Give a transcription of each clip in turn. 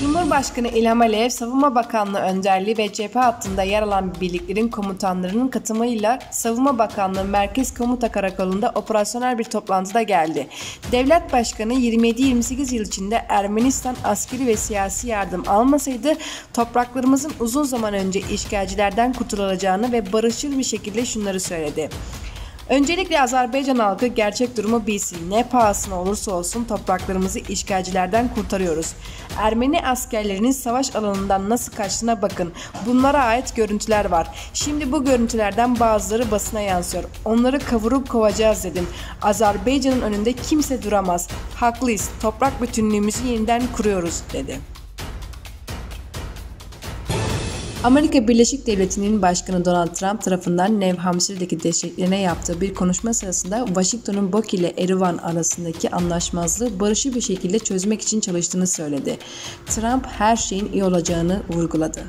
Cumhurbaşkanı İlham Aliyev, Savunma Bakanlığı önderliği ve cephe hattında yer alan birliklerin komutanlarının katılımıyla Savunma Bakanlığı Merkez Komuta Karakolu'nda operasyonel bir toplantıda geldi. Devlet Başkanı 27-28 yıl içinde Ermenistan askeri ve siyasi yardım almasaydı topraklarımızın uzun zaman önce işgalcilerden kurtulacağını ve barışçıl bir şekilde şunları söyledi. Öncelikle Azerbaycan halkı gerçek durumu bilsin. Ne pahasına olursa olsun topraklarımızı işgalcilerden kurtarıyoruz. Ermeni askerlerinin savaş alanından nasıl kaçtığına bakın. Bunlara ait görüntüler var. Şimdi bu görüntülerden bazıları basına yansıyor. Onları kavurup kovacağız dedim. Azerbaycan'ın önünde kimse duramaz. Haklıyız. Toprak bütünlüğümüzü yeniden kuruyoruz dedi. Amerika Birleşik Devletleri'nin başkanı Donald Trump tarafından New Hampshire'deki desteklerine yaptığı bir konuşma sırasında Washington'un Bok ile Erivan arasındaki anlaşmazlığı barışı bir şekilde çözmek için çalıştığını söyledi. Trump her şeyin iyi olacağını vurguladı.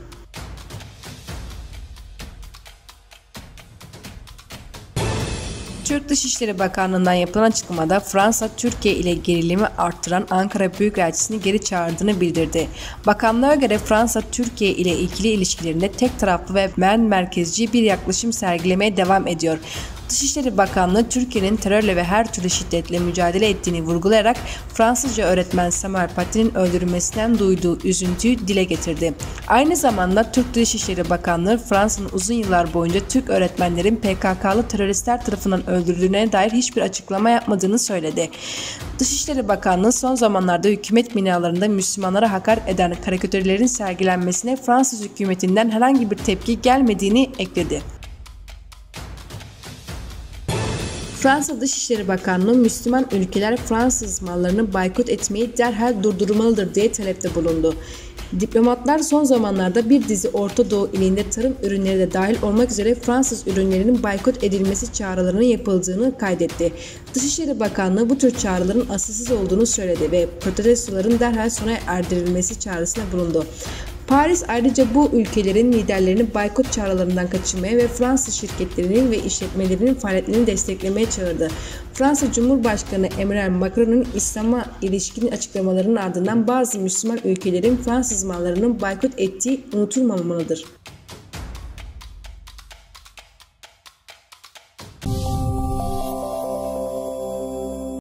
Türk Dışişleri Bakanlığı'ndan yapılan açıklamada Fransa, Türkiye ile gerilimi arttıran Ankara Büyükelçisini geri çağırdığını bildirdi. Bakanlığa göre Fransa, Türkiye ile ikili ilişkilerinde tek taraflı ve men merkezci bir yaklaşım sergilemeye devam ediyor. Dışişleri Bakanlığı Türkiye'nin terörle ve her türlü şiddetle mücadele ettiğini vurgulayarak Fransızca öğretmen Samuel Paty'nin öldürülmesinden duyduğu üzüntüyü dile getirdi. Aynı zamanda Türk Dışişleri Bakanlığı Fransa'nın uzun yıllar boyunca Türk öğretmenlerin PKK'lı teröristler tarafından öldürüldüğüne dair hiçbir açıklama yapmadığını söyledi. Dışişleri Bakanlığı son zamanlarda hükümet binalarında Müslümanlara hakaret eden karikatürlerin sergilenmesine Fransız hükümetinden herhangi bir tepki gelmediğini ekledi. Fransa Dışişleri Bakanlığı Müslüman ülkeler Fransız mallarını baykot etmeyi derhal durdurmalıdır diye talepte bulundu. Diplomatlar son zamanlarda bir dizi Orta Doğu ilinde tarım ürünleri de dahil olmak üzere Fransız ürünlerinin baykot edilmesi çağrılarının yapıldığını kaydetti. Dışişleri Bakanlığı bu tür çağrıların asılsız olduğunu söyledi ve protestoların derhal sona erdirilmesi çağrısına bulundu. Paris ayrıca bu ülkelerin liderlerini baykot çağrılarından kaçınmaya ve Fransız şirketlerinin ve işletmelerinin faaliyetlerini desteklemeye çağırdı. Fransa Cumhurbaşkanı Emmanuel Macron'un İslam'a ilişkin açıklamalarının ardından bazı Müslüman ülkelerin Fransız mallarının baykot ettiği unutulmamalıdır.